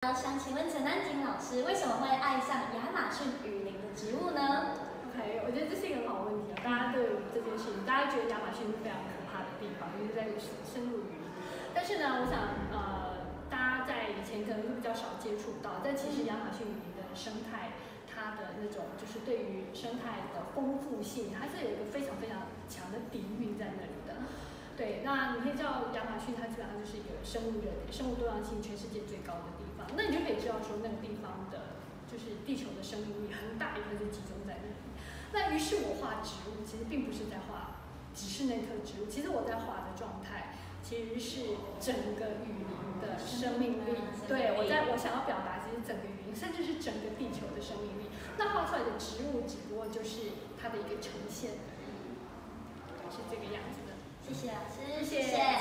呃，想请问陈丹青老师，为什么会爱上亚马逊雨林的植物呢？OK，我觉得这是一个好问题啊。大家对这件事情，大家觉得亚马逊是非常可怕的地方，因为在深入雨林。但是呢，我想呃，大家在以前可能会比较少接触到，但其实亚马逊雨林的生态，它的那种就是对于生态的丰富性，它是有一个非常非常强的底蕴在那里的。对，那你可以叫亚马逊生物热点，生物多样性全世界最高的地方。那你就可以知道说那个地方的，就是地球的生命力很大一部分就集中在那里。那于是我画植物，其实并不是在画只是那棵植物，其实我在画的状态其实是整个雨林的生命力。对我在我想要表达其实整个雨林，甚至是整个地球的生命力。那画出来的植物只不过就是它的一个呈现，是这个样子的。谢谢老师，谢谢，谢谢。